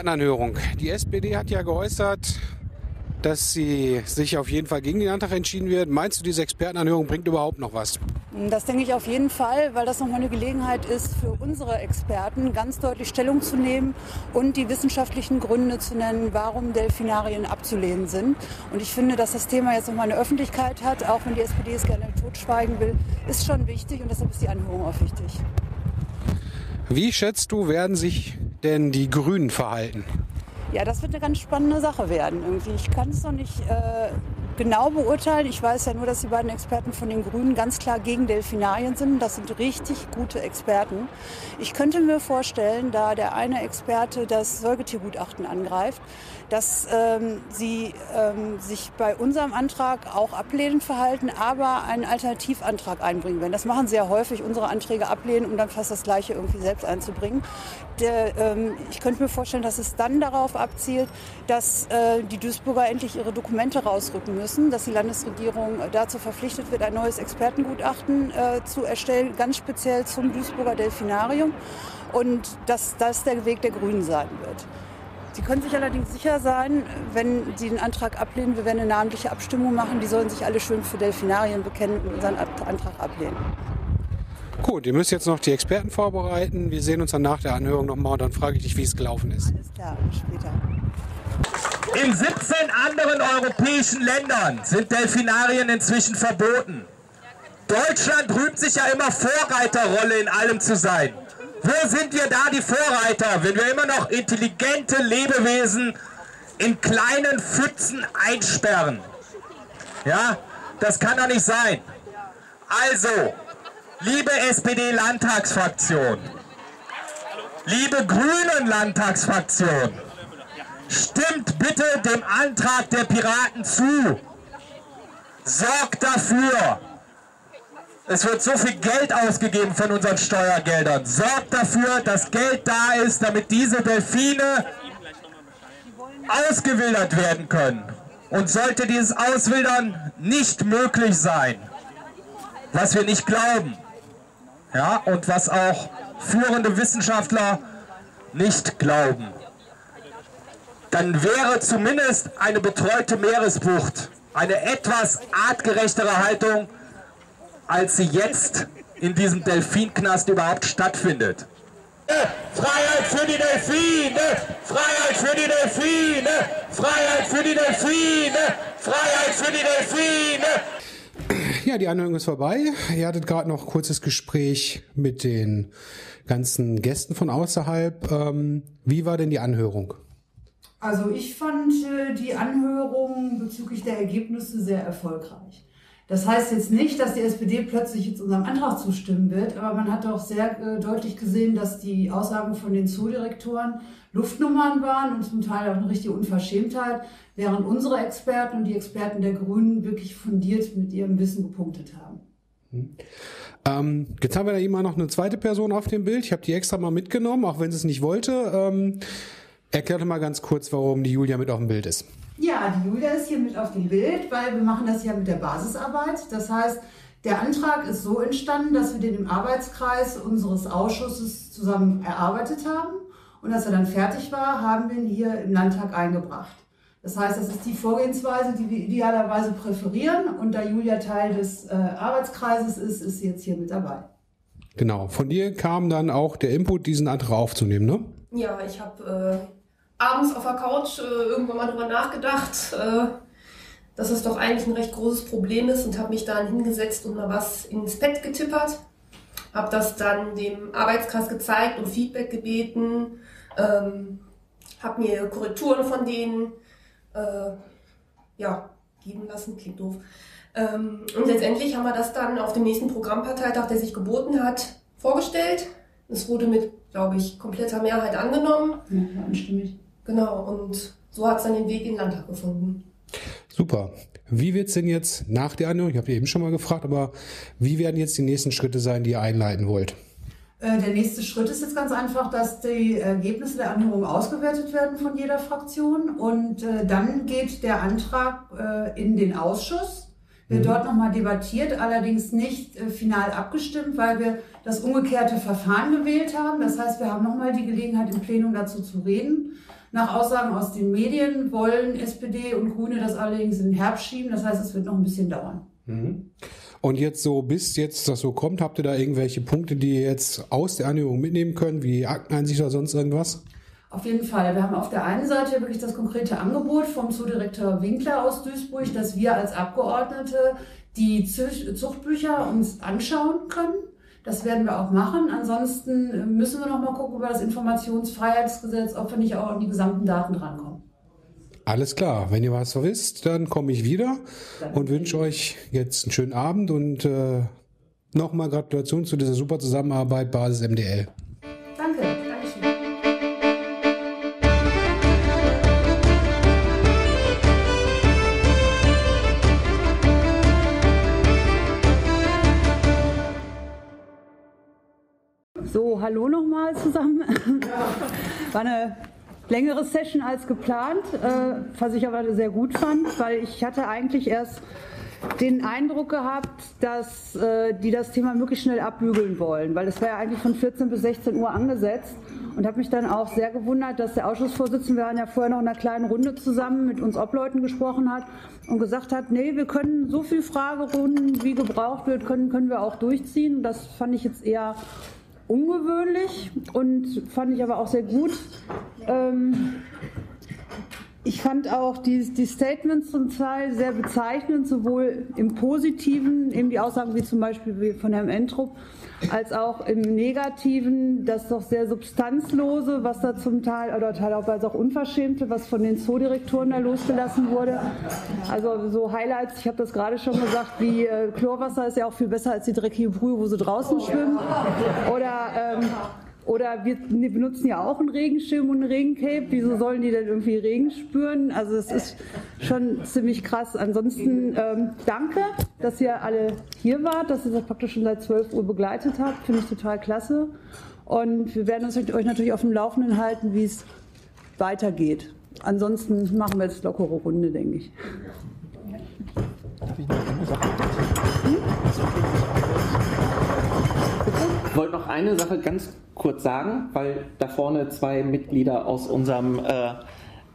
Expertenanhörung. Die SPD hat ja geäußert, dass sie sich auf jeden Fall gegen den Antrag entschieden wird. Meinst du, diese Expertenanhörung bringt überhaupt noch was? Das denke ich auf jeden Fall, weil das nochmal eine Gelegenheit ist für unsere Experten, ganz deutlich Stellung zu nehmen und die wissenschaftlichen Gründe zu nennen, warum Delfinarien abzulehnen sind. Und ich finde, dass das Thema jetzt nochmal eine Öffentlichkeit hat, auch wenn die SPD es gerne totschweigen will, ist schon wichtig und deshalb ist die Anhörung auch wichtig. Wie schätzt du, werden sich denn die Grünen verhalten? Ja, das wird eine ganz spannende Sache werden. Irgendwie. Ich kann es noch nicht äh, genau beurteilen. Ich weiß ja nur, dass die beiden Experten von den Grünen ganz klar gegen Delfinarien sind. Das sind richtig gute Experten. Ich könnte mir vorstellen, da der eine Experte das Säugetiergutachten angreift, dass ähm, sie ähm, sich bei unserem Antrag auch ablehnend verhalten, aber einen Alternativantrag einbringen werden. Das machen sie ja häufig, unsere Anträge ablehnen, um dann fast das Gleiche irgendwie selbst einzubringen. Der, ähm, ich könnte mir vorstellen, dass es dann darauf abzielt, dass äh, die Duisburger endlich ihre Dokumente rausrücken müssen, dass die Landesregierung dazu verpflichtet wird, ein neues Expertengutachten äh, zu erstellen, ganz speziell zum Duisburger Delfinarium und dass das der Weg der Grünen sein wird. Sie können sich allerdings sicher sein, wenn Sie den Antrag ablehnen, wir werden eine namentliche Abstimmung machen. Die sollen sich alle schön für Delfinarien bekennen und unseren Antrag ablehnen. Gut, ihr müsst jetzt noch die Experten vorbereiten. Wir sehen uns dann nach der Anhörung nochmal und dann frage ich dich, wie es gelaufen ist. Alles klar, bis später. In 17 anderen europäischen Ländern sind Delfinarien inzwischen verboten. Deutschland rühmt sich ja immer Vorreiterrolle in allem zu sein. Wo sind wir da die Vorreiter, wenn wir immer noch intelligente Lebewesen in kleinen Pfützen einsperren? Ja, das kann doch nicht sein. Also, liebe SPD-Landtagsfraktion, liebe Grünen-Landtagsfraktion, stimmt bitte dem Antrag der Piraten zu. Sorgt dafür, es wird so viel Geld ausgegeben von unseren Steuergeldern. Sorgt dafür, dass Geld da ist, damit diese Delfine ausgewildert werden können. Und sollte dieses Auswildern nicht möglich sein, was wir nicht glauben, ja, und was auch führende Wissenschaftler nicht glauben, dann wäre zumindest eine betreute Meeresbucht eine etwas artgerechtere Haltung als sie jetzt in diesem Delfinknast überhaupt stattfindet. Freiheit für die Delfine! Freiheit für die Delfine! Freiheit für die Delfine! Freiheit für die Delfine! Ja, die Anhörung ist vorbei. Ihr hattet gerade noch kurzes Gespräch mit den ganzen Gästen von außerhalb. Ähm, wie war denn die Anhörung? Also ich fand äh, die Anhörung bezüglich der Ergebnisse sehr erfolgreich. Das heißt jetzt nicht, dass die SPD plötzlich jetzt unserem Antrag zustimmen wird, aber man hat doch sehr äh, deutlich gesehen, dass die Aussagen von den Zoodirektoren Luftnummern waren und zum Teil auch eine richtige Unverschämtheit, während unsere Experten und die Experten der Grünen wirklich fundiert mit ihrem Wissen gepunktet haben. Hm. Ähm, jetzt haben wir da immer noch eine zweite Person auf dem Bild. Ich habe die extra mal mitgenommen, auch wenn sie es nicht wollte. Ähm, erklärte mal ganz kurz, warum die Julia mit auf dem Bild ist. Ja, die Julia ist hier mit auf dem Bild, weil wir machen das ja mit der Basisarbeit. Das heißt, der Antrag ist so entstanden, dass wir den im Arbeitskreis unseres Ausschusses zusammen erarbeitet haben. Und als er dann fertig war, haben wir ihn hier im Landtag eingebracht. Das heißt, das ist die Vorgehensweise, die wir idealerweise präferieren. Und da Julia Teil des äh, Arbeitskreises ist, ist sie jetzt hier mit dabei. Genau. Von dir kam dann auch der Input, diesen Antrag aufzunehmen, ne? Ja, ich habe äh abends auf der Couch äh, irgendwann mal drüber nachgedacht, äh, dass es doch eigentlich ein recht großes Problem ist und habe mich dann hingesetzt und mal was ins Pad getippert. Habe das dann dem Arbeitskreis gezeigt und Feedback gebeten. Ähm, habe mir Korrekturen von denen äh, ja, geben lassen, klingt doof. Ähm, und letztendlich haben wir das dann auf dem nächsten Programmparteitag, der sich geboten hat, vorgestellt. Es wurde mit, glaube ich, kompletter Mehrheit angenommen. Ja, anstimmig. Genau, und so hat es dann den Weg in den Landtag gefunden. Super. Wie wird es denn jetzt nach der Anhörung, ich habe eben schon mal gefragt, aber wie werden jetzt die nächsten Schritte sein, die ihr einleiten wollt? Äh, der nächste Schritt ist jetzt ganz einfach, dass die Ergebnisse der Anhörung ausgewertet werden von jeder Fraktion und äh, dann geht der Antrag äh, in den Ausschuss, wird mhm. dort nochmal debattiert, allerdings nicht final abgestimmt, weil wir das umgekehrte Verfahren gewählt haben. Das heißt, wir haben nochmal die Gelegenheit, im Plenum dazu zu reden. Nach Aussagen aus den Medien wollen SPD und Grüne das allerdings in den Herbst schieben. Das heißt, es wird noch ein bisschen dauern. Mhm. Und jetzt so, bis jetzt das so kommt, habt ihr da irgendwelche Punkte, die ihr jetzt aus der Anhörung mitnehmen können, wie Akteneinsicht oder sonst irgendwas? Auf jeden Fall. Wir haben auf der einen Seite wirklich das konkrete Angebot vom Zoodirektor Winkler aus Duisburg, dass wir als Abgeordnete die Zuchtbücher uns anschauen können. Das werden wir auch machen. Ansonsten müssen wir noch mal gucken über das Informationsfreiheitsgesetz, ob wir nicht auch an die gesamten Daten drankommen. Alles klar. Wenn ihr was wisst, dann komme ich wieder und wünsche euch jetzt einen schönen Abend und äh, nochmal Gratulation zu dieser super Zusammenarbeit Basis MDL. So, hallo nochmal zusammen. War eine längere Session als geplant, äh, was ich aber sehr gut fand, weil ich hatte eigentlich erst den Eindruck gehabt, dass äh, die das Thema möglichst schnell abbügeln wollen, weil es war ja eigentlich von 14 bis 16 Uhr angesetzt und habe mich dann auch sehr gewundert, dass der Ausschussvorsitzende, wir waren ja vorher noch in einer kleinen Runde zusammen, mit uns Obleuten gesprochen hat und gesagt hat, nee, wir können so viel Fragerunden, wie gebraucht wird, können, können wir auch durchziehen. Das fand ich jetzt eher ungewöhnlich und fand ich aber auch sehr gut. Ähm, ich fand auch die, die Statements zum Teil sehr bezeichnend, sowohl im Positiven, eben die Aussagen wie zum Beispiel von Herrn Entrup, als auch im Negativen, das doch sehr substanzlose, was da zum Teil, oder teilweise auch unverschämte, was von den Zoodirektoren da losgelassen wurde. Also so Highlights, ich habe das gerade schon gesagt, wie äh, Chlorwasser ist ja auch viel besser als die dreckige Brühe, wo sie draußen schwimmen. Oder ähm, oder wir benutzen ja auch einen Regenschirm und ein Regencape. Wieso sollen die denn irgendwie Regen spüren? Also es ist schon ziemlich krass. Ansonsten ähm, danke, dass ihr alle hier wart, dass ihr das praktisch schon seit 12 Uhr begleitet habt. Finde ich total klasse. Und wir werden uns euch natürlich auf dem Laufenden halten, wie es weitergeht. Ansonsten machen wir jetzt lockere Runde, denke ich. Darf ich noch eine Sache? Hm? Ich wollte noch eine Sache ganz kurz sagen, weil da vorne zwei Mitglieder aus unserem äh,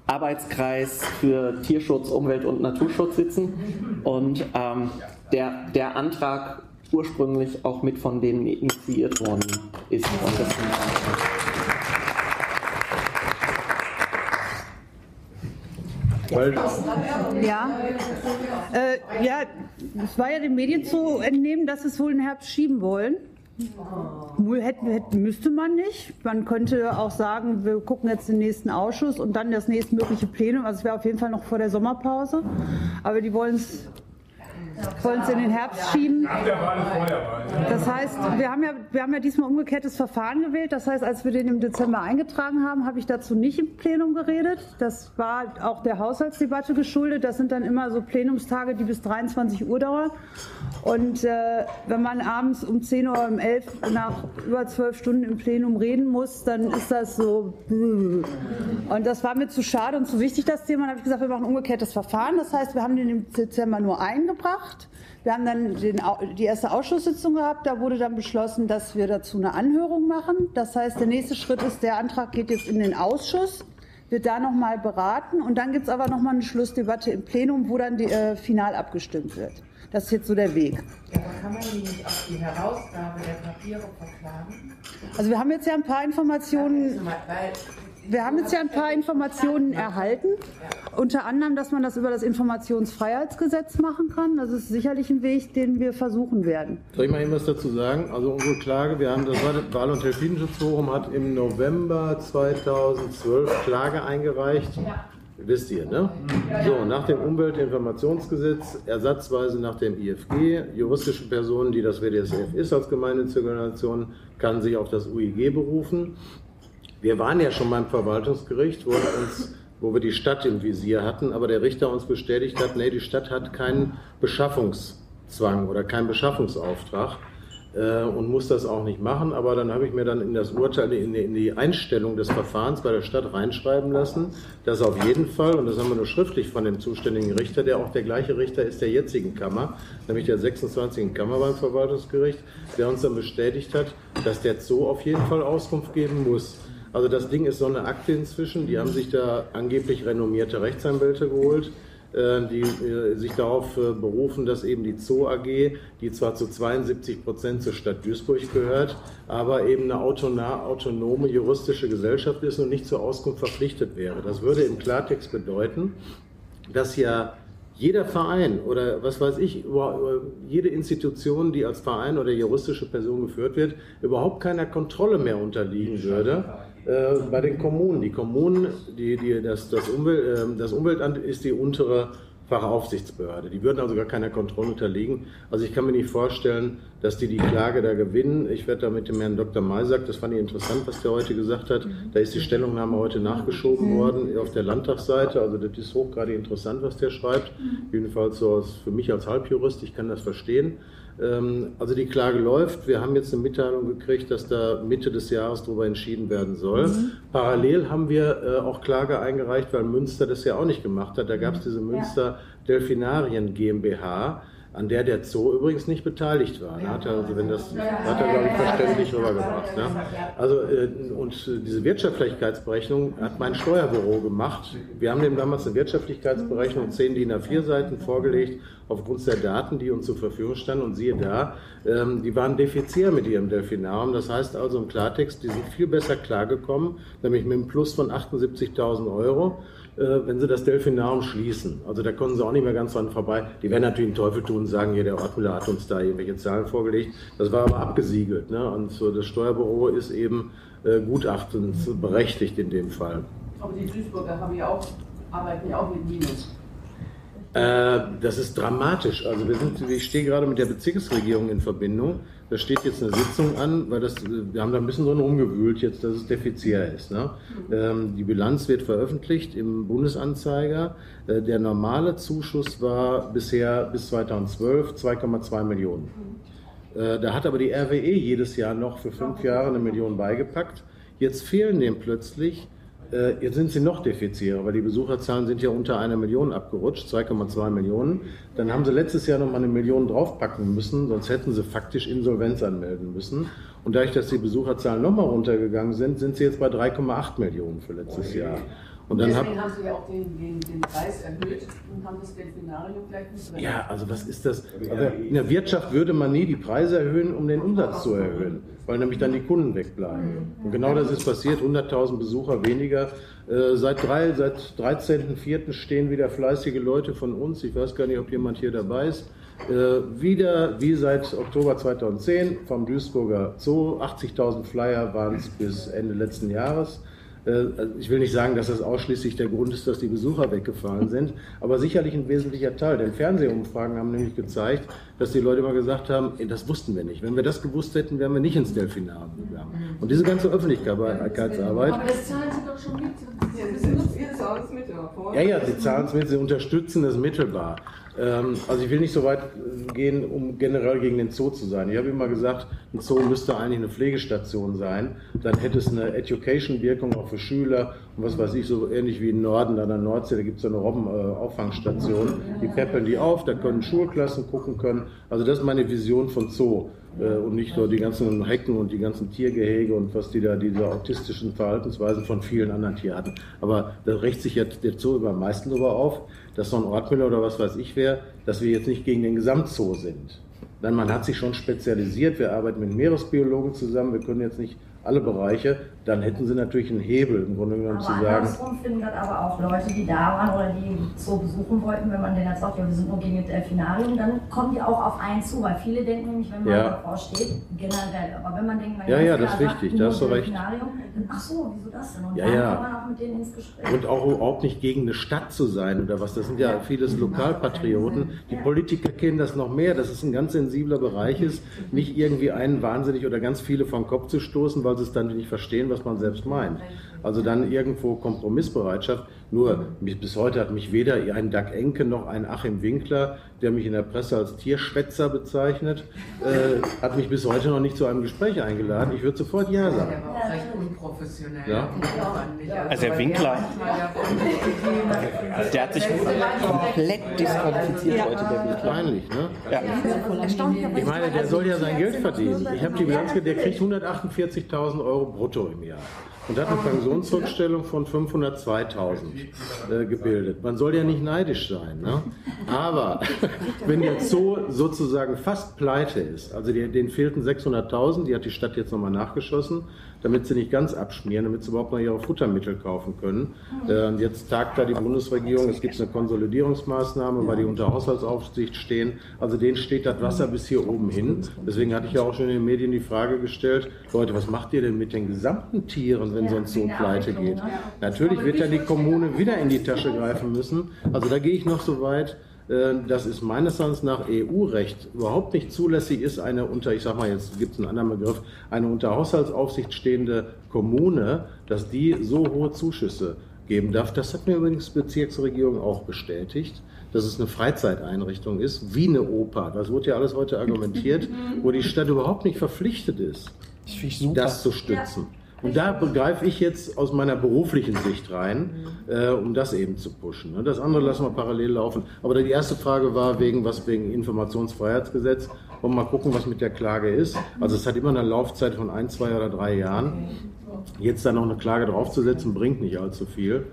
Arbeitskreis für Tierschutz, Umwelt und Naturschutz sitzen und ähm, der, der Antrag ursprünglich auch mit von denen initiiert worden ist. Ja, äh, ja, es war ja den Medien zu entnehmen, dass es wohl in Herbst schieben wollen. Hätte, hätte, müsste man nicht. Man könnte auch sagen, wir gucken jetzt den nächsten Ausschuss und dann das nächstmögliche Plenum. Also es wäre auf jeden Fall noch vor der Sommerpause. Aber die wollen es wollen es in den Herbst schieben. Nach der Wahl, vor der Wahl. Das heißt, wir haben, ja, wir haben ja diesmal umgekehrtes Verfahren gewählt. Das heißt, als wir den im Dezember eingetragen haben, habe ich dazu nicht im Plenum geredet. Das war auch der Haushaltsdebatte geschuldet. Das sind dann immer so Plenumstage, die bis 23 Uhr dauern. Und äh, wenn man abends um 10 Uhr, um 11 nach über zwölf Stunden im Plenum reden muss, dann ist das so. Und das war mir zu schade und zu wichtig, das Thema. Dann habe ich gesagt, wir machen umgekehrtes Verfahren. Das heißt, wir haben den im Dezember nur eingebracht. Wir haben dann den, die erste Ausschusssitzung gehabt. Da wurde dann beschlossen, dass wir dazu eine Anhörung machen. Das heißt, der nächste Schritt ist, der Antrag geht jetzt in den Ausschuss wird da nochmal beraten und dann gibt es aber nochmal eine Schlussdebatte im Plenum, wo dann die, äh, final abgestimmt wird. Das ist jetzt so der Weg. Ja, aber kann man die nicht auf die Herausgabe der Papiere verklagen? Also wir haben jetzt ja ein paar Informationen. Wir haben jetzt ja ein paar Informationen erhalten, unter anderem, dass man das über das Informationsfreiheitsgesetz machen kann. Das ist sicherlich ein Weg, den wir versuchen werden. Soll ich mal etwas dazu sagen? Also unsere Klage, wir haben das Wahl- und Delfinenschutzforum hat im November 2012 Klage eingereicht. Ja. Wisst ihr, ne? So, nach dem Umweltinformationsgesetz, ersatzweise nach dem IFG, juristische Personen, die das WDSF ist als gemeinnützige Organisation, kann sich auf das UIG berufen. Wir waren ja schon beim Verwaltungsgericht, wo, uns, wo wir die Stadt im Visier hatten, aber der Richter uns bestätigt hat, nee, die Stadt hat keinen Beschaffungszwang oder keinen Beschaffungsauftrag äh, und muss das auch nicht machen. Aber dann habe ich mir dann in das Urteil, in die, in die, Einstellung des Verfahrens bei der Stadt reinschreiben lassen, dass auf jeden Fall, und das haben wir nur schriftlich von dem zuständigen Richter, der auch der gleiche Richter ist der jetzigen Kammer, nämlich der 26. Kammer beim Verwaltungsgericht, der uns dann bestätigt hat, dass der Zoo auf jeden Fall Auskunft geben muss. Also das Ding ist so eine Akte inzwischen. Die haben sich da angeblich renommierte Rechtsanwälte geholt äh, die äh, sich darauf äh, berufen, dass eben die Zoo AG, die zwar zu 72 Prozent zur Stadt Duisburg gehört, aber eben eine autonome juristische Gesellschaft ist und nicht zur Auskunft verpflichtet wäre. Das würde im Klartext bedeuten, dass ja jeder Verein oder was weiß ich, jede Institution, die als Verein oder juristische Person geführt wird, überhaupt keiner Kontrolle mehr unterliegen würde äh, bei den Kommunen. Die Kommunen, die, die, das, das, Umwelt, äh, das Umweltamt ist die untere Fachaufsichtsbehörde. Die würden also gar keiner Kontrolle unterliegen. Also ich kann mir nicht vorstellen, dass die die Klage da gewinnen. Ich werde da mit dem Herrn Dr. Maisack, das fand ich interessant, was der heute gesagt hat. Da ist die Stellungnahme heute nachgeschoben worden auf der Landtagsseite. Also das ist hochgradig interessant, was der schreibt. Jedenfalls so als, für mich als Halbjurist, ich kann das verstehen. Ähm, also die Klage läuft. Wir haben jetzt eine Mitteilung gekriegt, dass da Mitte des Jahres darüber entschieden werden soll. Mhm. Parallel haben wir äh, auch Klage eingereicht, weil Münster das ja auch nicht gemacht hat. Da gab es diese Münster Delfinarien GmbH an der der Zoo übrigens nicht beteiligt war. Da hat er, also wenn das, hat er, glaube ich, verständlich rübergebracht. Ne? Also, äh, und diese Wirtschaftlichkeitsberechnung hat mein Steuerbüro gemacht. Wir haben dem damals eine Wirtschaftlichkeitsberechnung, 10 DIN A4 Seiten vorgelegt, aufgrund der Daten, die uns zur Verfügung standen. Und siehe da, ähm, die waren defizitär mit ihrem Delfinarium. Das heißt also im Klartext, die sind viel besser klargekommen, nämlich mit einem Plus von 78.000 Euro. Äh, wenn sie das Delfinarium schließen. Also da konnten sie auch nicht mehr ganz dran vorbei. Die werden natürlich den Teufel tun und sagen, hier, der Ortmüller hat uns da irgendwelche Zahlen vorgelegt. Das war aber abgesiegelt. Ne? Und so das Steuerbüro ist eben äh, gutachtensberechtigt in dem Fall. Aber die Duisburger haben ja auch, arbeiten ja auch mit Minus. Äh, das ist dramatisch. Also wir sind, ich stehe gerade mit der Bezirksregierung in Verbindung. Da steht jetzt eine Sitzung an, weil das, wir haben da ein bisschen drin rumgewühlt jetzt, dass es defizitär ist. Ne? Ähm, die Bilanz wird veröffentlicht im Bundesanzeiger. Äh, der normale Zuschuss war bisher bis 2012 2,2 Millionen. Äh, da hat aber die RWE jedes Jahr noch für fünf Jahre eine Million beigepackt. Jetzt fehlen dem plötzlich äh, jetzt sind sie noch defizitärer, weil die Besucherzahlen sind ja unter einer Million abgerutscht, 2,2 Millionen. Dann haben sie letztes Jahr noch mal eine Million draufpacken müssen, sonst hätten sie faktisch Insolvenz anmelden müssen. Und dadurch, dass die Besucherzahlen noch mal runtergegangen sind, sind sie jetzt bei 3,8 Millionen für letztes Jahr. Und dann Deswegen haben Sie ja auch den, den, den Preis erhöht und haben das Delfinarium gleich mit drin. Ja, also was ist das? Also in der Wirtschaft würde man nie die Preise erhöhen, um den Umsatz zu erhöhen, weil nämlich dann die Kunden wegbleiben. Und genau das ist passiert, 100.000 Besucher weniger. Äh, seit, drei, seit 13.04. stehen wieder fleißige Leute von uns, ich weiß gar nicht, ob jemand hier dabei ist, äh, wieder wie seit Oktober 2010 vom Duisburger Zoo. 80.000 Flyer waren es bis Ende letzten Jahres. Äh, also ich will nicht sagen, dass das ausschließlich der Grund ist, dass die Besucher weggefallen sind, aber sicherlich ein wesentlicher Teil. Denn Fernsehumfragen haben nämlich gezeigt, dass die Leute immer gesagt haben, ey, das wussten wir nicht. Wenn wir das gewusst hätten, wären wir nicht ins Delfinarium gegangen. Und diese ganze Öffentlichkeitsarbeit. Aber das zahlen Sie doch schon mit. Sie zahlen es mit. Ja, ja, sie zahlen es mit, sie unterstützen es mittelbar. Ähm, also ich will nicht so weit gehen, um generell gegen den Zoo zu sein. Ich habe immer gesagt, ein Zoo müsste eigentlich eine Pflegestation sein. Dann hätte es eine Education-Wirkung auch für Schüler was weiß ich, so ähnlich wie im Norden an der Nordsee, da gibt es so eine Robbenauffangstation. Die peppeln die auf, da können Schulklassen gucken können. Also das ist meine Vision von Zoo äh, und nicht nur die ganzen Hecken und die ganzen Tiergehege und was die da, diese autistischen Verhaltensweisen von vielen anderen Tierarten. Aber da rächt sich jetzt der Zoo immer am meisten darüber auf, dass so ein Ortmüller oder was weiß ich wäre, dass wir jetzt nicht gegen den Gesamtzoo sind. Denn man hat sich schon spezialisiert. Wir arbeiten mit Meeresbiologen zusammen. Wir können jetzt nicht alle Bereiche, dann hätten sie natürlich einen Hebel im Grunde genommen aber zu sagen. Andersrum finden das aber auch Leute, die da waren oder die so besuchen wollten, wenn man denen jetzt sagt, ja, wir sind nur gegen das Delfinarium, dann kommen die auch auf einen zu, weil viele denken nämlich, wenn man ja. davor steht, generell, aber wenn man denkt, ja, ja, das ist richtig, da hast du recht. Dann, ach so, wieso das denn? Und ja, dann ja. kann man auch mit denen ins Gespräch. Und auch überhaupt nicht gegen eine Stadt zu sein oder was, das sind ja, ja. vieles Lokalpatrioten. Die Politiker kennen das noch mehr, dass es ein ganz sensibler Bereich ist, nicht irgendwie einen wahnsinnig oder ganz viele vom Kopf zu stoßen, weil es dann nicht verstehen, was man selbst meint. Also dann irgendwo Kompromissbereitschaft. Nur bis heute hat mich weder ein Doug Enke noch ein Achim Winkler, der mich in der Presse als Tierschwätzer bezeichnet, äh, hat mich bis heute noch nicht zu einem Gespräch eingeladen. Ich würde sofort Ja sagen. Der war auch recht unprofessionell. Ja. Also der Winkler, der hat sich komplett disqualifiziert heute, der Winkler. Peinlich, ne? Ja. Ich meine, der soll ja sein Geld verdienen. Ich habe die Bilanz, der kriegt 148.000 Euro brutto im Jahr. Und hat eine Pensionsrückstellung von 502.000 äh, gebildet. Man soll ja nicht neidisch sein. Ne? Aber wenn der Zoo sozusagen fast pleite ist, also die, denen fehlten 600.000, die hat die Stadt jetzt nochmal nachgeschossen, damit sie nicht ganz abschmieren, damit sie überhaupt noch ihre Futtermittel kaufen können. Äh, jetzt tagt da die Bundesregierung, es gibt eine Konsolidierungsmaßnahme, weil die unter Haushaltsaufsicht stehen. Also denen steht das Wasser bis hier oben hin. Deswegen hatte ich ja auch schon in den Medien die Frage gestellt, Leute, was macht ihr denn mit den gesamten Tieren, wenn sonst so pleite geht? Natürlich wird dann die Kommune wieder in die Tasche greifen müssen. Also da gehe ich noch so weit, dass es meines Erachtens nach EU-Recht überhaupt nicht zulässig ist, eine unter, ich sag mal, jetzt gibt es einen anderen Begriff, eine unter Haushaltsaufsicht stehende Kommune, dass die so hohe Zuschüsse geben darf. Das hat mir übrigens die Bezirksregierung auch bestätigt, dass es eine Freizeiteinrichtung ist, wie eine Oper. Das wurde ja alles heute argumentiert, wo die Stadt überhaupt nicht verpflichtet ist, das zu stützen. Und da begreife ich jetzt aus meiner beruflichen Sicht rein, äh, um das eben zu pushen. Ne? Das andere lassen wir parallel laufen. Aber die erste Frage war wegen was wegen Informationsfreiheitsgesetz. Und mal gucken, was mit der Klage ist. Also es hat immer eine Laufzeit von ein, zwei oder drei Jahren. Jetzt da noch eine Klage draufzusetzen, bringt nicht allzu viel.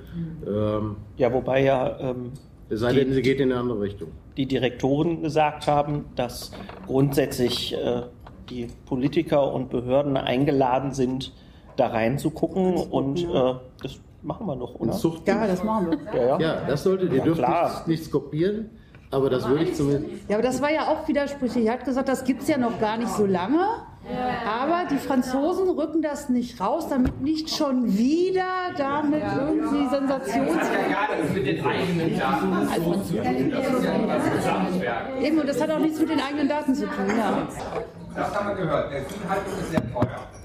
Ähm, Ja, wobei ja ähm, es sei denn, sie geht in eine andere Richtung. die Direktoren gesagt haben, dass grundsätzlich äh, die Politiker und Behörden eingeladen sind, da reinzugucken und äh, das machen wir doch, oder? Und Zucht Ja, das machen wir. Ja, ja. Ja, das solltet ihr Ja, dürft nichts, nichts kopieren, aber das würde ich zumindest. Ja, aber das war ja auch widersprüchlich. Er hat gesagt, das gibt es ja noch gar nicht so lange. Aber die Franzosen rücken das nicht raus, damit nicht schon wieder damit irgendwie Sensations... mit den eigenen Daten. Also, eben, und das hat auch nichts mit den eigenen Daten zu tun. Ja. Das haben wir gehört. Delfinhaltung ist sehr teuer.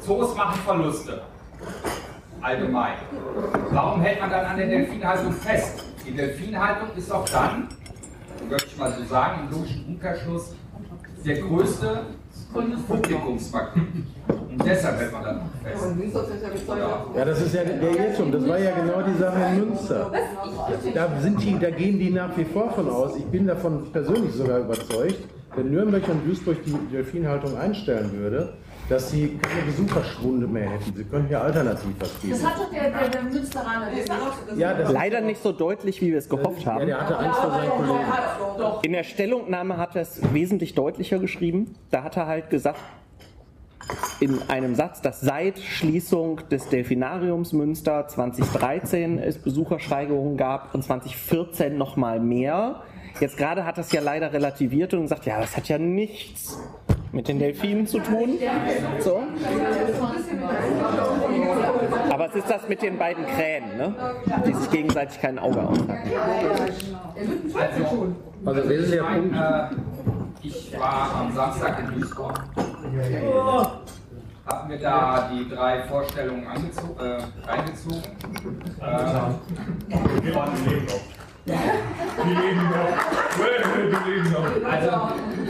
Zoos machen Verluste. Allgemein. Warum hält man dann an der Delfinhaltung fest? Die Delfinhaltung ist auch dann, würde ich mal so sagen, im logischen Umkehrschluss, der größte Publikumsmagnet. Und deshalb hält man dann fest. Ja, das ist ja der Irrtum. Das war ja genau die Sache in Münster. Da, sind die, da gehen die nach wie vor von aus. Ich bin davon persönlich sogar überzeugt, wenn Nürnberg und Duisburg die Delfinhaltung einstellen würde, dass sie keine Besucherschwunde mehr hätten. Sie könnten ja alternativ was bieten. Das hat doch der, der, der Münsteraner gesagt. Ja, das Leider nicht so deutlich, wie wir es gehofft ja, haben. der hatte Angst vor seinen Kollegen. In der Stellungnahme hat er es wesentlich deutlicher geschrieben. Da hat er halt gesagt, in einem Satz, dass seit Schließung des Delfinariums Münster 2013 es Besuchersteigerungen gab und 2014 noch mal mehr. Jetzt gerade hat er es ja leider relativiert und gesagt, ja, das hat ja nichts mit den Delfinen zu tun. So. Aber es ist das mit den beiden Krähen, ne? die sich gegenseitig kein Auge aushacken. Also, Also das ist der Punkt. ich war am Samstag in Duisburg. Hab mir da die drei Vorstellungen äh, reingezogen. Äh, Also,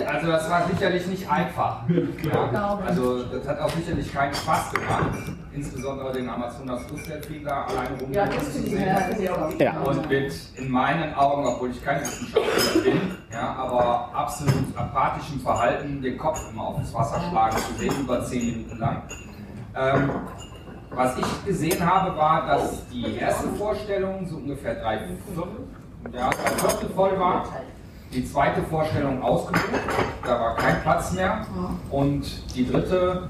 also das war sicherlich nicht einfach. Ja, also das hat auch sicherlich keinen Spaß gemacht, insbesondere den Amazonas Flussdelfin da alleine Ja, rumlaufen das zu finde ich sehen. sehr, sehr Ja. Und mit in meinen Augen, obwohl ich kein Wissenschaftler bin, ja, aber absolut apathischem Verhalten, den Kopf immer auf das Wasser schlagen zu sehen, über zehn Minuten lang. Ähm, was ich gesehen habe, war, dass die erste Vorstellung so ungefähr drei Viertel, ja, drei Viertel voll war. Die zweite Vorstellung ausgebucht, da war kein Platz mehr. Und die dritte,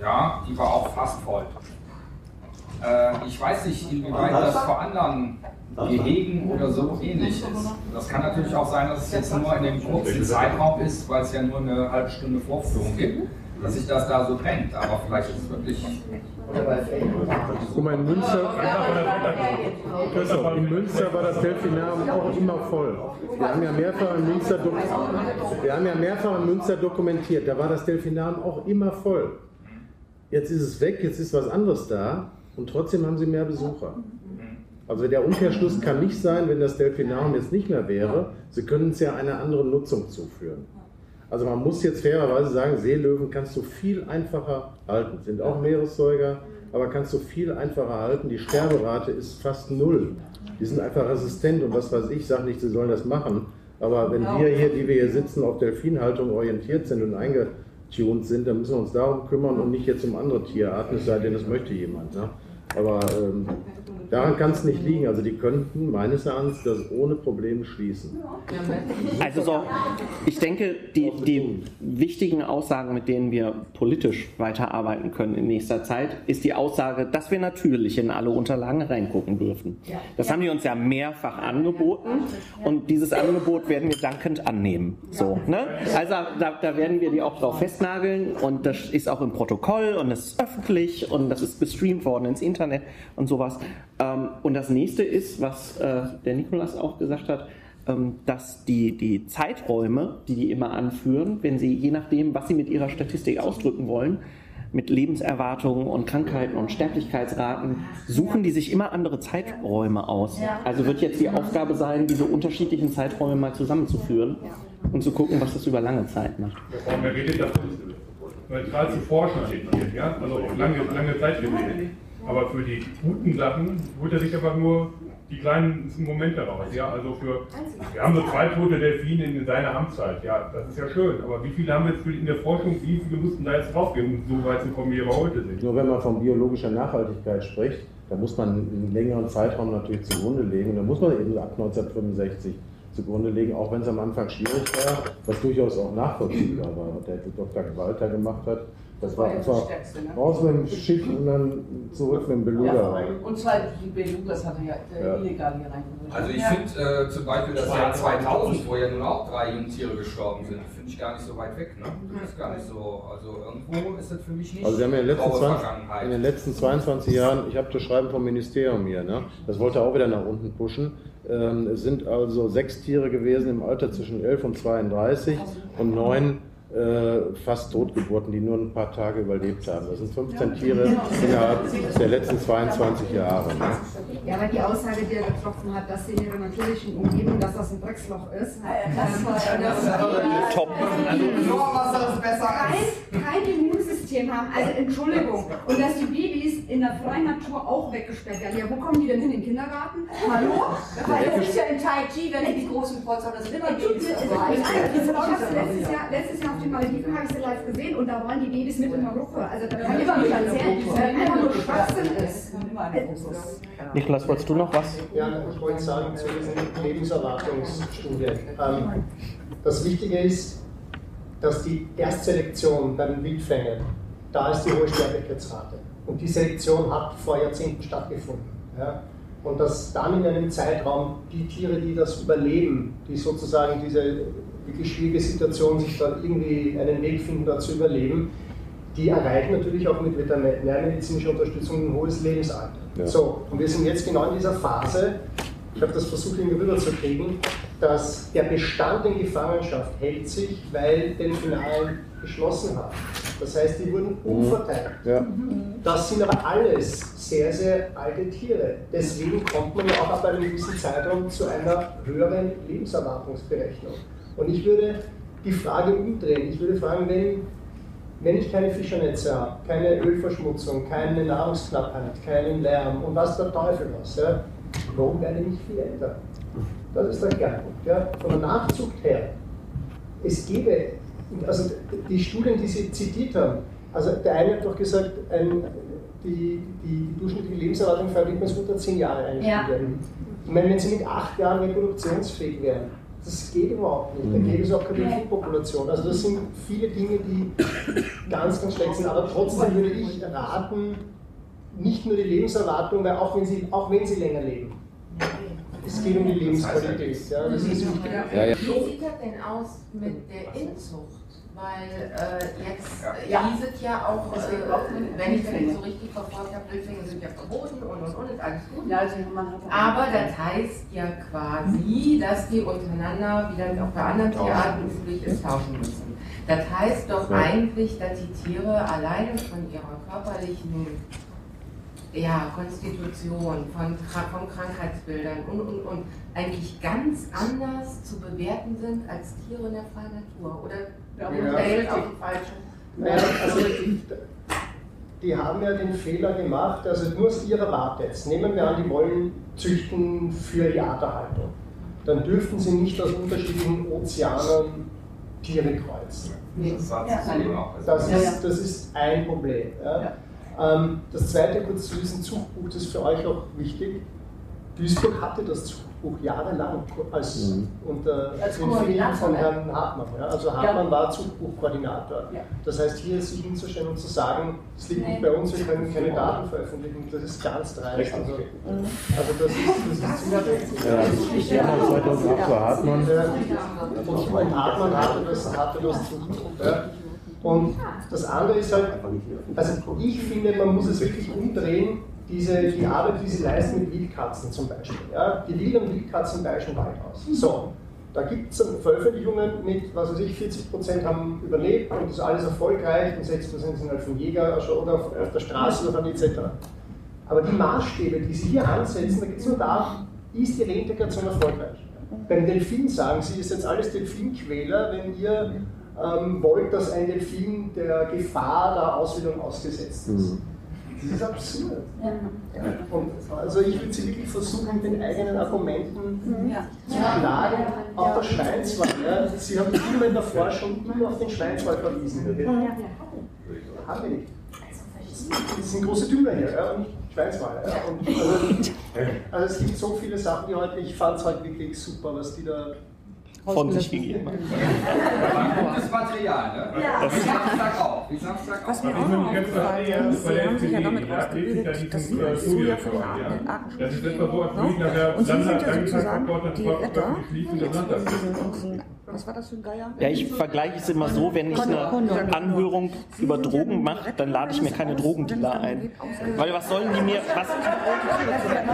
ja, die war auch fast voll. Äh, ich weiß nicht, inwieweit das vor anderen Gehegen oder so ähnlich ist. Das kann natürlich auch sein, dass es jetzt nur in dem kurzen Zeitraum ist, weil es ja nur eine halbe Stunde Vorführung gibt, dass sich das da so drängt. Aber vielleicht ist es wirklich. Mal, in Münster, in Münster war das Delfinarium auch immer voll. Wir haben ja mehrfach in Münster, wir haben ja mehrfach in Münster dokumentiert, da war das Delfinarium auch immer voll. Jetzt ist es weg, jetzt ist was anderes da und trotzdem haben sie mehr Besucher. Also der Umkehrschluss kann nicht sein, wenn das Delfinarium jetzt nicht mehr wäre, sie können es ja einer anderen Nutzung zuführen. Also man muss jetzt fairerweise sagen, Seelöwen kannst du viel einfacher halten. Sind auch Meeressäuger, aber kannst du viel einfacher halten. Die Sterberate ist fast null. Die sind einfach resistent und was weiß ich, sage nicht, sie sollen das machen. Aber wenn wir hier, die wir hier sitzen, auf Delfinhaltung orientiert sind und tuned sind, dann müssen wir uns darum kümmern und nicht jetzt um andere Tierarten, es sei denn, das möchte jemand. Ne? Aber ähm, daran kann es nicht liegen. Also die könnten meines Erachtens das ohne Probleme schließen. Also so, ich denke, die, die wichtigen Aussagen, mit denen wir politisch weiterarbeiten können in nächster Zeit, ist die Aussage, dass wir natürlich in alle Unterlagen reingucken dürfen. Das haben die uns ja mehrfach angeboten und dieses Angebot werden wir dankend annehmen. So, ne? Also da, da werden wir die auch drauf festnageln und das ist auch im Protokoll und das ist öffentlich und das ist gestreamt worden ins Internet. Und sowas. Ähm, und das nächste ist, was äh, der Nikolas auch gesagt hat, ähm, dass die, die Zeiträume, die die immer anführen, wenn sie je nachdem, was sie mit ihrer Statistik ausdrücken wollen, mit Lebenserwartungen und Krankheiten und Sterblichkeitsraten, suchen die sich immer andere Zeiträume aus. Also wird jetzt die Aufgabe sein, diese unterschiedlichen Zeiträume mal zusammenzuführen und zu gucken, was das über lange Zeit macht. Man redet davon, neutral zu forschen, ja? also lange, lange Zeit gesehen. Aber für die guten Sachen holt er sich einfach nur die kleinen Momente raus. Ja, also für, wir haben so zwei tote Delfine in seiner Amtszeit. Ja, das ist ja schön. Aber wie viele haben wir jetzt in der Forschung, wie viele mussten da jetzt draufgehen, so weit zu kommen, wie wir heute sind? Nur wenn man von biologischer Nachhaltigkeit spricht, da muss man einen längeren Zeitraum natürlich zugrunde legen. Da muss man eben ab 1965 zugrunde legen, auch wenn es am Anfang schwierig war, was durchaus auch nachvollziehbar war, was der Dr. Walter gemacht hat. Das war einfach ne? raus mit dem Schiff und dann zurück mit dem Beluga. Ja, und zwar die Belugas hatte ja, ja. illegal hier reingeholt. Also ich ja. finde äh, zum Beispiel das Jahr 2000, wo ja nun auch drei Jungtiere gestorben sind, finde ich gar nicht so weit weg. Ne? Das ist gar nicht so, also irgendwo ist das für mich nicht Also wir haben ja in den letzten, 20, in den letzten 22 Jahren, ich habe das Schreiben vom Ministerium hier, ne? das wollte auch wieder nach unten pushen. Ähm, es sind also sechs Tiere gewesen im Alter zwischen 11 und 32 und neun äh, fast Totgeburten, die nur ein paar Tage überlebt haben. Das sind 15 Tiere innerhalb der letzten 22 Jahre. Ne? Ja, aber die Aussage, die er getroffen hat, dass sie in ihrer natürlichen Umgebung, dass das ein Drecksloch ist, das war das top. Kein, kein Immunsystem haben, also Entschuldigung. Und dass die Babys in der freien Natur auch weggesperrt werden. Ja, wo kommen die denn hin? In den Kindergarten? Hallo? Das ist ja in Tai Chi, wenn die großen Kreuzhaber, das sind immer Babys. Letztes Jahr, letztes Jahr auf den Malediven habe ich sie live gesehen und da waren die Babys mit in der Gruppe. Also da kann ich immer nicht erzählen, weil einfach nur Schwachsinn ist. Niklas, wolltest du noch was? Ja, ich wollte sagen zu diesen Lebenserwartungsstudien. Ähm, das Wichtige ist, dass die Erstselektion bei den Wildfängen, da ist die hohe Sterblichkeitsrate. Und die Selektion hat vor Jahrzehnten stattgefunden. Ja? Und dass dann in einem Zeitraum die Tiere, die das überleben, die sozusagen diese wirklich schwierige Situation, sich da irgendwie einen Weg finden, da zu überleben, die erreichen natürlich auch mit veterinärmedizinischer Unterstützung ein hohes Lebensalter. Ja. So, und wir sind jetzt genau in dieser Phase, ich habe das versucht irgendwie rüberzukriegen, dass der Bestand in Gefangenschaft hält sich, weil Delfinalen geschlossen haben. Das heißt, die wurden mhm. umverteilt. Ja. Das sind aber alles sehr, sehr alte Tiere. Deswegen kommt man ja auch ab einem gewissen Zeitraum zu einer höheren Lebenserwartungsberechnung. Und ich würde die Frage umdrehen. Ich würde fragen, wenn, wenn ich keine Fischernetze habe, keine Ölverschmutzung, keine Nahrungsknappheit, keinen Lärm und was der Teufel was, ja, warum werde ich nicht viel älter? Das ist der Kernpunkt. Ja. Von der Nachzucht her, es gäbe, also die Studien, die Sie zitiert haben, also der eine hat doch gesagt, ein, die, die, die durchschnittliche Lebenserwartung verliert man unter zehn Jahre eine ja. Ich meine, wenn Sie mit acht Jahren reproduktionsfähig wären, das geht überhaupt nicht. Da mhm. gäbe es auch keine Population. Also das sind viele Dinge, die ganz, ganz schlecht sind. Aber trotzdem würde ich raten, nicht nur die Lebenserwartung, weil auch wenn sie, auch wenn sie länger leben, es geht um die Lebensqualität. Ja, das ist wichtig. Ja, ja. Wie sieht das denn aus mit der Inzucht? Weil äh, jetzt ja. hieß es ja auch, äh, wenn ich es so richtig verfolgt habe, Wildfänge sind ja verboten und und und, ist alles gut. Ja, also Aber das heißt ja quasi, dass die untereinander, wie dann auch bei anderen Tierarten üblich ist, tauschen müssen. Das heißt doch eigentlich, dass die Tiere alleine von ihrer körperlichen ja, Konstitution, von, von Krankheitsbildern und, und, und eigentlich ganz anders zu bewerten sind als Tiere in der freien Natur. Oder ja, ja. Naja, also die, die haben ja den Fehler gemacht, also nur aus ihrer Warte jetzt. Nehmen wir an, die wollen züchten für die Arterhaltung. Dann dürften sie nicht aus unterschiedlichen Ozeanen Tiere kreuzen. Das ist, das ist ein Problem. Ja. Ähm, das zweite kurz zu diesem Zuchtbuch, das ist für euch auch wichtig. Duisburg hatte das Zuchtbuch jahrelang als Mhm. unter Als den Fingern von ja. Herrn Hartmann. Ja. Also Hartmann war Zuchtbuchkoordinator. Ja. Das heißt, hier sich hinzustellen und zu sagen, es liegt nicht bei uns, wir können keine Daten veröffentlichen, das ist ganz dreist. Also, also das ist, das ist zusätzlich. Ja, wir haben auch 2008 war Hartmann. Und, und Hartmann hatte das, hatte das Zuchtbuch. Ja. Und das andere ist halt, also ich finde, man muss es wirklich umdrehen, diese, die Arbeit, die sie leisten mit Wildkatzen zum Beispiel. Ja? Die Wild- und Wildkatzen Wald aus. So, da gibt es Veröffentlichungen mit, was weiß ich, 40% haben überlebt und das ist alles erfolgreich und 6% sind halt vom Jäger oder auf, der Straße oder etc. Aber die Maßstäbe, die sie hier ansetzen, da geht es nur darum, ist die Reintegration erfolgreich? Beim Delfin sagen sie, ist jetzt alles Delfinquäler, wenn ihr ähm, wollt, dass ein Delfin der Gefahr der Auswildung ausgesetzt ist. Das ist absurd. Und also ich würde sie wirklich versuchen, mit den eigenen Argumenten zu schlagen. Auch der Schweinswald. Ja. Sie haben immer in der Forschung immer auf den Schweinswald verwiesen. Haben wir nicht. Das sind große Dünger hier, ja, und. Ja. Und also, also es gibt so viele Sachen, die heute, ich fand es halt wirklich super, was die da Von sich gegeben. War gutes Material, ne? Ja. Wie Samstag auch. Wie Samstag auch. Was mir auch noch aufgefallen ist, Sie haben sich ja damit ausgebildet, dass Sie als Julia für den Das so, als Ne? Und Sie sind ja sozusagen die Retter. Das Jetzt in diesen- diesen- Was war das für ein Geier? Ja, ich vergleiche es immer so, wenn ich eine Anhörung über Drogen mache, dann lade ich mir keine Drogendealer ein. Weil was sollen die mir, was,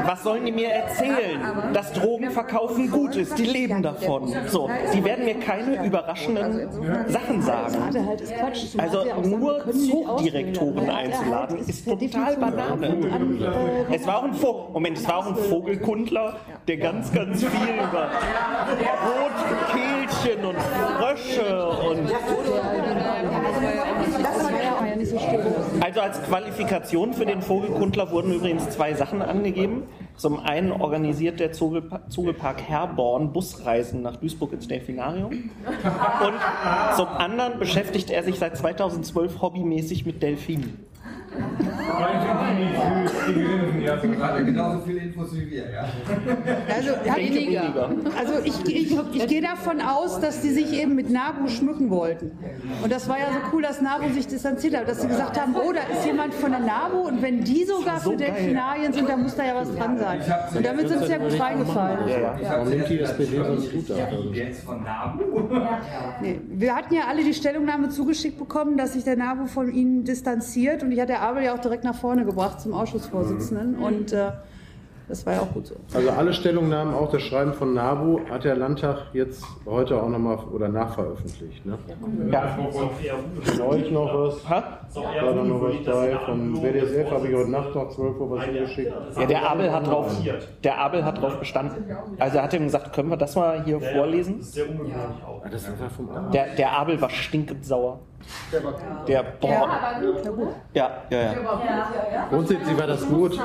was sollen die mir erzählen? Dass Drogen verkaufen gut ist, die leben davon. So, die werden mir keine überraschenden Sachen sagen. Also nur Zugdirektoren einzuladen ist total Banane. Es war auch ein Vogel, Moment, es war auch ein Vogelkundler, der ganz, ganz viel über Rotkehlchen und Frösche und also als Qualifikation für den Vogelkundler wurden übrigens zwei Sachen angegeben. Zum einen organisiert der Zogelpa- Zogelpark Herborn Busreisen nach Duisburg ins Delfinarium. Und zum anderen beschäftigt er sich seit 2012 hobbymäßig mit Delfinen. Gerade genauso viele Infos wie wir, ja. Also, ja, weniger. Also ich, ich, ich gehe davon aus, dass die sich eben mit NABU schmücken wollten. Und das war ja so cool, dass NABU sich distanziert hat, dass sie gesagt haben, oh, da ist jemand von der NABU und wenn die sogar für Delfinarien sind, dann muss da ja was dran sein. Und damit sind sie ja gut reingefallen. Die SPD? Jetzt von NABU? Nee, wir hatten ja alle die Stellungnahme zugeschickt bekommen, dass sich der NABU von ihnen distanziert und ich hatte Abel ja auch direkt nach vorne gebracht zum Ausschussvorsitzenden und äh, das war ja auch gut so. Also alle Stellungnahmen, auch das Schreiben von NABU, hat der Landtag jetzt heute auch nochmal oder nachveröffentlicht. Ne? Ja. Von euch noch was? Ha? War da noch was bei? Von BDSF habe ich heute Nacht noch 12 Uhr was hingeschickt. Ja, der Abel hat drauf, der Abel hat drauf bestanden. Also er hat ihm gesagt, können wir das mal hier vorlesen? Ah, Das war vom Abel. Der, der Abel war stinkend sauer. Der war Der, boah. Ja, gut. Ja, ja, ja. Grundsätzlich war das gut.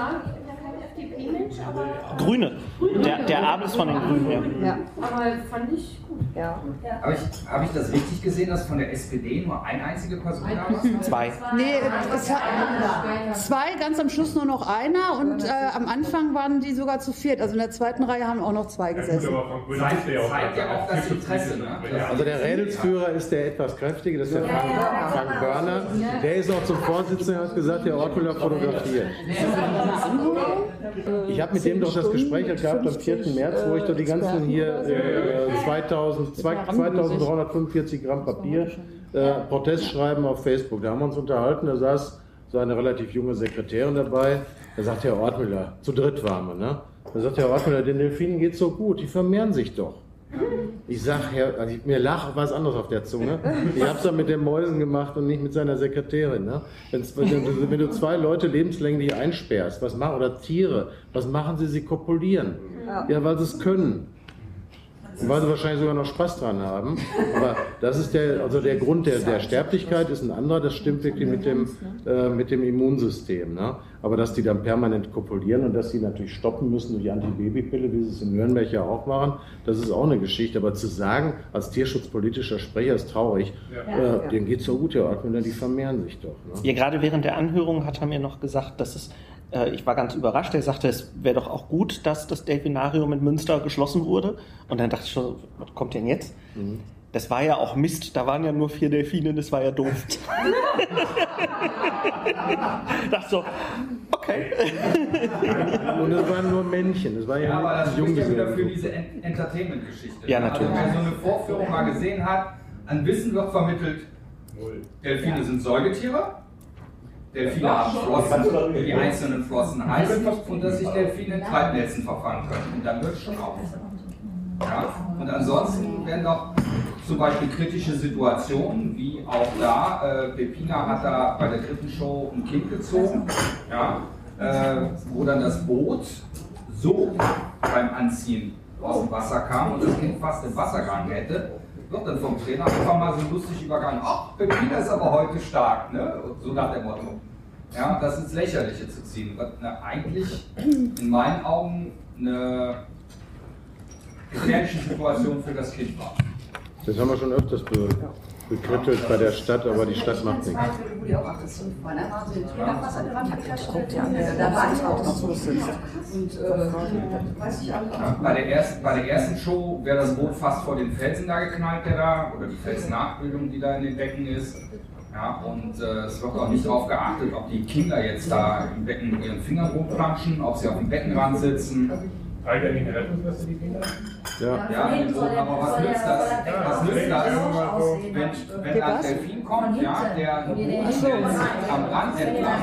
Grüne. Der, der Abel ist von den Grünen, ja. Ja. Aber fand ich gut. Ja. Habe ich, hab ich das richtig gesehen, dass von der SPD nur eine einzige Person da war? Zwei. Nee, es hat zwei, ganz am Schluss nur noch einer und äh, am Anfang waren die sogar zu viert. Also in der zweiten Reihe haben auch noch zwei gesessen. Zeigt, zeigt ja auch das Interesse, ne? Also der Rädelsführer ist der etwas kräftige, das ist der Frank, Frank Börner. Der ist auch zum Vorsitzenden und hat gesagt, der Ort will er fotografieren. Ich habe mit dem doch das Gespräch gehabt am 4. März, wo ich doch die ganzen hier äh, 2000, 2345 Gramm Papier äh, Protestschreiben auf Facebook. Da haben wir uns unterhalten, da saß so eine relativ junge Sekretärin dabei. Da sagt Herr Ortmüller, zu dritt waren wir, ne? Da sagt Herr Ortmüller, den Delfinen geht so gut, die vermehren sich doch. Ich sag, Herr, also ich, mir lag was anderes auf der Zunge. Ich habe es dann mit den Mäusen gemacht und nicht mit seiner Sekretärin. Ne? Wenn, du- zwei Leute lebenslänglich einsperrst, was machen, oder Tiere, was machen sie? Sie kopulieren. Ja, weil sie es können. Weil sie wahrscheinlich sogar noch Spaß dran haben. Aber das ist der, also der Grund der, der Sterblichkeit ist ein anderer, das stimmt wirklich mit dem, äh, mit dem Immunsystem. Ne? Aber dass die dann permanent kopulieren und dass sie natürlich stoppen müssen durch Antibabypille, wie sie es in Nürnberg ja auch machen, das ist auch eine Geschichte. Aber zu sagen, als tierschutzpolitischer Sprecher ist traurig, ja. äh, denen geht es so gut, Herr Ortmüller, die vermehren sich doch. Ne? Ja, gerade während der Anhörung hat er mir noch gesagt, dass es äh, ich war ganz überrascht. Er sagte, es wäre doch auch gut, dass das Delfinarium in Münster geschlossen wurde. Und dann dachte ich schon, was kommt denn jetzt? Mhm. Das war ja auch Mist, da waren ja nur vier Delfine, das war ja doof. dachte so, okay. Und es waren nur Männchen, das war ja, ja aber das spricht ja wieder für diese Entertainment-Geschichte. Ja, natürlich. Also, wer so eine Vorführung mal gesehen hat, an Wissen wird vermittelt, Delfine sind Säugetiere, Delfine haben Flossen, die einzelnen Flossen heißen und dass sich Delfine in Treibnetzen verfangen können. Und dann wird es schon auf. Ja? Und ansonsten werden noch zum Beispiel kritische Situationen, wie auch da, äh, Pepina hat da bei der dritten Show ein Kind gezogen, ja? äh, wo dann das Boot so beim Anziehen aus dem Wasser kam und das Kind fast im Wasser gegangen hätte, wird dann vom Trainer einfach mal so lustig übergangen. Ach, Pepina ist aber heute stark, ne? so nach dem Motto. Ja, das ins Lächerliche zu ziehen, was eine, eigentlich in meinen Augen eine gefährliche Situation für das Kind war. Das haben wir schon öfters be bekrittelt bei der Stadt, aber die Stadt macht nichts. Bei der, ersten, bei der ersten Show wäre das Boot fast vor den Felsen da geknallt, der da, oder die Felsnachbildung, die da in den Becken ist. Ja, und äh, es wird auch nicht darauf geachtet, ob die Kinder jetzt da im Becken mit ihren Fingern rumplanschen, ob sie auf dem Beckenrand sitzen. Er nicht eine Rettungsweste, die Kinder? Ja, ja so, aber was nützt das? Was nützt das, wenn, wenn ein Delfin kommt, ja, der Boot der am Rand entlang,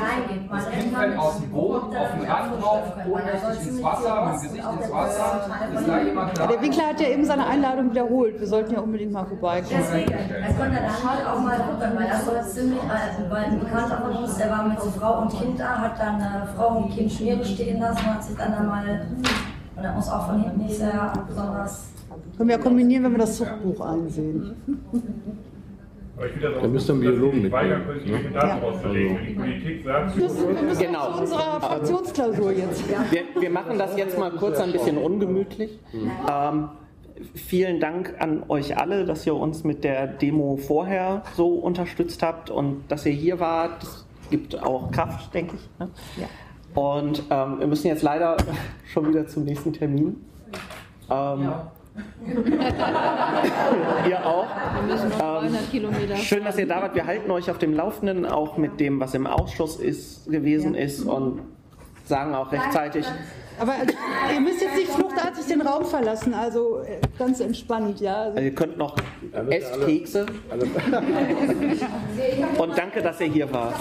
das Kind fällt aus dem Boot auf den Rand drauf, ohnmächtig ins Wasser, mit dem Gesicht ins Wasser, ist da jemand da? Der Winkler hat ja eben seine Einladung wiederholt, wir sollten ja unbedingt mal vorbeikommen. Deswegen, es konnte dann halt auch mal gucken, weil das war ziemlich, also, weil ein Bekannter von uns, der war mit so Frau und Kind da, hat dann eine Frau und Kind Schmiere stehen lassen, hat sich dann mal und er muss auch von hinten nicht sehr besonders. Können wir kombinieren, wenn wir das Zuchtbuch einsehen. Da müsste ein Biologen mit. Weigern können Sie ja. Daten rauslegen. Wenn die Politik sagt, wir müssen genau. zu unserer Fraktionsklausur jetzt. Wir, wir, machen das jetzt mal kurz ein bisschen ungemütlich. Ähm, vielen Dank an euch alle, dass ihr uns mit der Demo vorher so unterstützt habt und dass ihr hier wart. Das gibt auch Kraft, denke ich. Ne? Ja. Und ähm, wir müssen jetzt leider schon wieder zum nächsten Termin. Ähm, ja. ihr auch. Wir müssen noch 300 ähm, Kilometer. Schön, dass ihr da wart. Wir halten euch auf dem Laufenden, auch mit dem, was im Ausschuss ist, gewesen ja. ist und sagen auch rechtzeitig. Aber also, ihr müsst jetzt nicht fluchtartig den Raum verlassen, also äh, ganz entspannt, ja. Also ihr könnt noch Esskekse. Und danke, dass ihr hier wart.